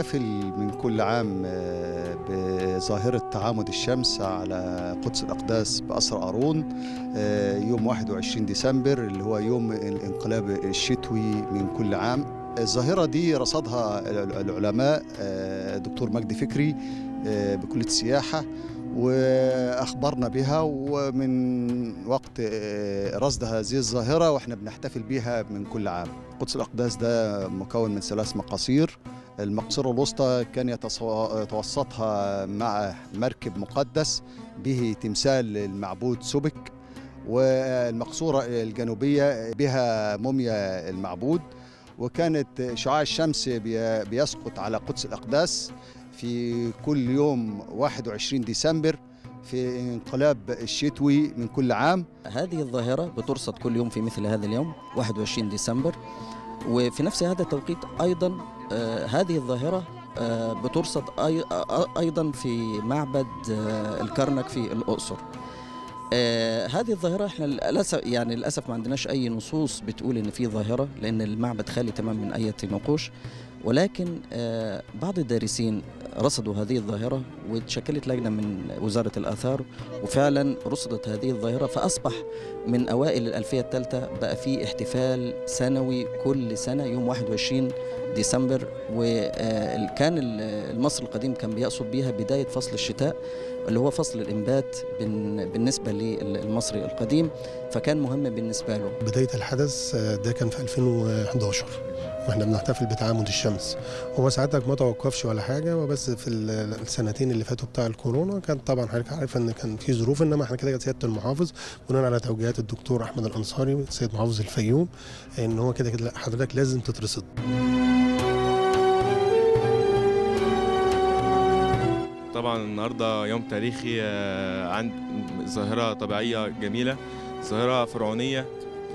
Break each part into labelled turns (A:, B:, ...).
A: بنحتفل من كل عام آه، بظاهرة تعامد الشمس على قدس الأقداس بأسر قارون آه، يوم 21 ديسمبر اللي هو يوم الانقلاب الشتوي من كل عام. الظاهرة دي رصدها العلماء آه، دكتور مجدي فكري بكلية السياحة وأخبرنا بها ومن وقت رصد هذه الظاهرة وإحنا بنحتفل بها من كل عام. قدس الأقداس ده مكون من ثلاث مقاصير. المقصورة الوسطى كان يتوسطها مع مركب مقدس به تمثال المعبود سبك والمقصورة الجنوبية بها موميا المعبود. وكانت شعاع الشمس بي- بيسقط على قدس الأقداس في كل يوم 21 ديسمبر في انقلاب الشتوي من كل عام.
B: هذه الظاهرة بترصد كل يوم في مثل هذا اليوم 21 ديسمبر وفي نفس هذا التوقيت أيضا هذه الظاهرة آه، بترصد أي- آه، أيضا في معبد آه، الكرنك في الأقصر. آه، هذه الظاهرة إحنا للأسف يعني للأسف ما عندناش أي نصوص بتقول إن في ظاهرة لأن المعبد خالي تمام من أي نقوش. ولكن آه، بعض الدارسين رصدوا هذه الظاهرة وتشكلت لجنة من وزارة الآثار وفعلا رصدت هذه الظاهرة فأصبح من أوائل الألفية الثالثة بقى في احتفال سنوي كل سنة يوم 21 ديسمبر وكان المصري القديم كان بيقصد بيها بداية فصل الشتاء اللي هو فصل الإنبات بالنسبة للمصري القديم فكان مهم بالنسبة له.
C: بداية الحدث آه، ده كان في 2011 وإحنا بنحتفل بتعامد الشمس. هو ساعتك ما توقفش ولا حاجة وبس في ال- السنتين اللي فاتوا بتاع الكورونا كان طبعا حضرتك عارف إن كان في ظروف إنما إحنا كده سيادة المحافظ بناء على توجيهات الدكتور أحمد الأنصاري سيد محافظ الفيوم إن هو كده كده حضرتك لازم تترصد.
D: طبعا النهارده يوم تاريخي آه، عند ظاهرة طبيعية جميلة ظاهرة فرعونية.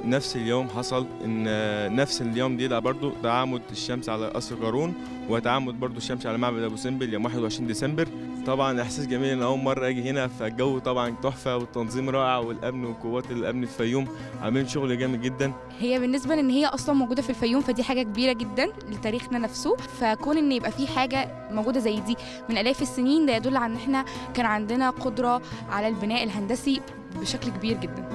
D: نفس اليوم حصل إن آه، نفس اليوم دي ده برضو تعامد الشمس على قصر قارون وتعامد برضو الشمس على معبد أبو سمبل يوم 21 ديسمبر. طبعا إحساس جميل إن أول مرة أجي هنا فالجو طبعا تحفة والتنظيم رائع والأمن وقوات الأمن الفيوم عاملين شغل جامد جدا.
E: هي بالنسبة لإن هي أصلا موجودة في الفيوم فدي حاجة كبيرة جدا لتاريخنا نفسه. فكون إن يبقى في حاجة موجودة زي دي من آلاف السنين ده يدل على إن إحنا كان عندنا قدرة على البناء الهندسي بشكل كبير جدا.